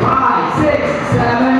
five, six, seven,